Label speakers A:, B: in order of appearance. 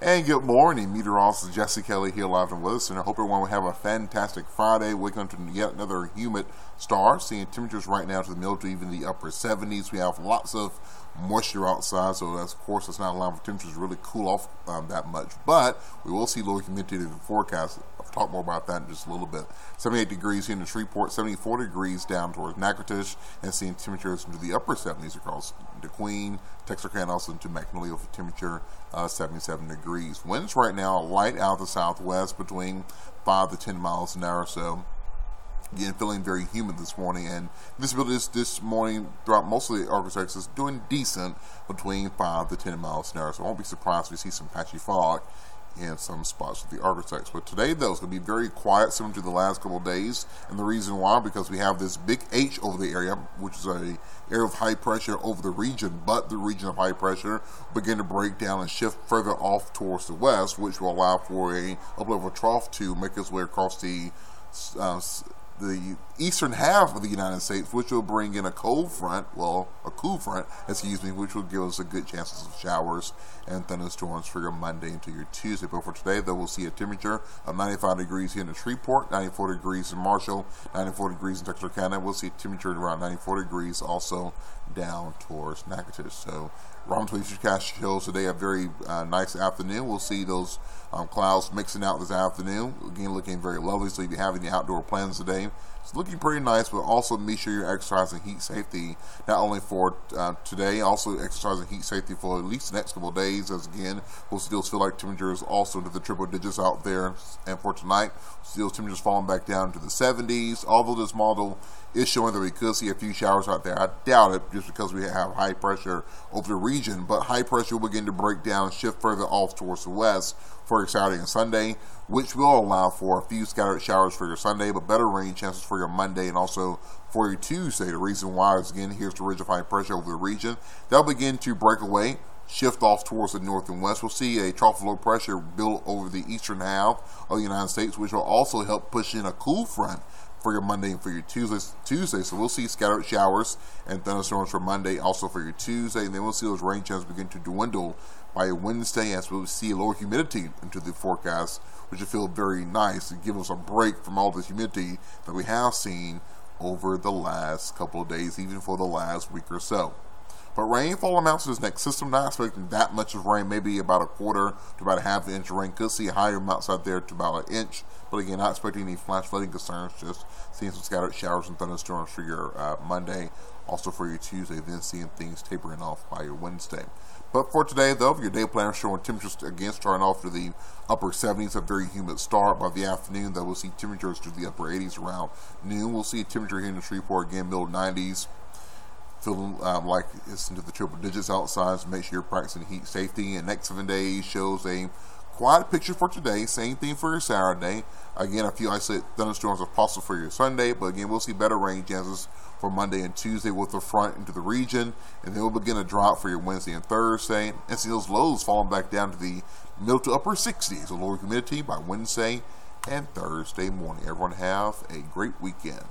A: And good morning, meteorologist Jesse Kelly here live in Wilson. I hope everyone will have a fantastic Friday. Waking up to yet another humid start. Seeing temperatures right now to the middle to even the upper 70s. We have lots of moisture outside, so that's, of course it's not allowing for temperatures to really cool off um, that much. But we will see low humidity in the forecast. I'll talk more about that in just a little bit. 78 degrees here in the Shreveport, 74 degrees down towards Natchitoches, and seeing temperatures into the upper 70s across DeQueen, Texarkana, also into Magnolia for temperature uh, 77 degrees. Winds right now light out of the southwest between 5 to 10 miles an hour, or so Again, feeling very humid this morning, and visibility this, this morning throughout most of the ArkLaTex is doing decent between 5 to 10 miles an hour. So I won't be surprised if we see some patchy fog in some spots with the ArkLaTex. But today, though, it's going to be very quiet, similar to the last couple days. And the reason why, because we have this big H over the area, which is a area of high pressure over the region, but the region of high pressure begin to break down and shift further off towards the west, which will allow for a uplevel trough to make its way across the uh, the eastern half of the United States, which will bring in a cold front, well, a cool front, excuse me, which will give us a good chances of showers and thunderstorms for your Monday into your Tuesday. But for today, though, we'll see a temperature of 95 degrees here in the Shreveport, 94 degrees in Marshall, 94 degrees in Texarkana. We'll see a temperature around 94 degrees also down towards Natchitoches. So, Ramen forecast shows today a very uh, nice afternoon. We'll see those um, clouds mixing out this afternoon. Again, looking very lovely. So, if be having the outdoor plans today. It's looking pretty nice, but also make sure you're exercising heat safety not only for uh, today, also exercising heat safety for at least the next couple days. As again, we'll still feel like temperatures also into the triple digits out there. And for tonight, still temperatures falling back down to the 70s. Although this model is showing that we could see a few showers out there. I doubt it just because we have high pressure over the region, but high pressure will begin to break down, shift further off towards the west for Saturday and Sunday, which will allow for a few scattered showers for your Sunday, but better rain chances for your Monday and also for your Tuesday. The reason why is again, here's the ridge of high pressure over the region. They'll begin to break away shift off towards the north and west. We'll see a trough of low pressure build over the eastern half of the United States, which will also help push in a cool front for your Monday and for your Tuesday. Tuesday, so we'll see scattered showers and thunderstorms for Monday, also for your Tuesday, and then we'll see those rain chances begin to dwindle by Wednesday as we'll see lower humidity into the forecast, which will feel very nice and give us a break from all this humidity that we have seen over the last couple of days, even for the last week or so. But rainfall amounts to this next system, not expecting that much of rain, maybe about a quarter to about a half inch of rain. Could see higher amounts out there to about an inch. But again, not expecting any flash flooding concerns, just seeing some scattered showers and thunderstorms for your uh, Monday, also for your Tuesday, then seeing things tapering off by your Wednesday. But for today, though, your day planner showing temperatures again starting off to the upper 70s, a very humid start. By the afternoon, though, we'll see temperatures to the upper 80s around noon. We'll see a temperature here in the Shreveport again, middle 90s feeling um, like it's into the triple digits outside, so make sure you're practicing heat safety. And next seven days shows a quiet picture for today. Same thing for your Saturday. Again, a few isolated thunderstorms are possible for your Sunday, but again, we'll see better rain chances for Monday and Tuesday with the front into the region, and then we'll begin a drop for your Wednesday and Thursday, and see those lows falling back down to the middle to upper 60s, so lower humidity by Wednesday and Thursday morning. Everyone have a great weekend.